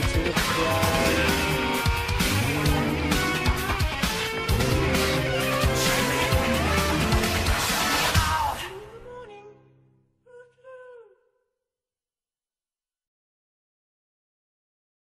to the fly.